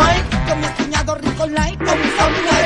Mike, con mi cuñado rico like, con mi sobrina